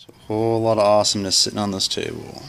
So a whole lot of awesomeness sitting on this table.